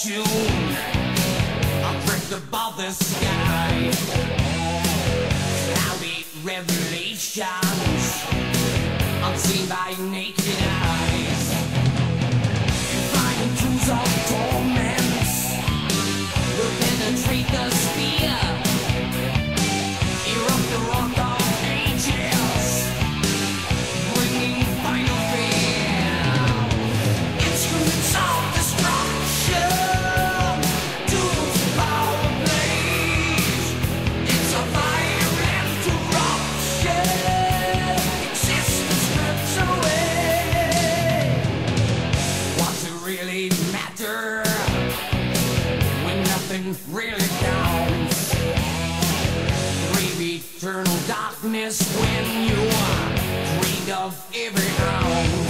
fortune. I'll drift above the sky. I'll eat revelations. Unseen by naked eyes. If I can choose all torments. Will penetrate the sphere. Nothing really counts? Brave eternal darkness when you are freed of every ounce.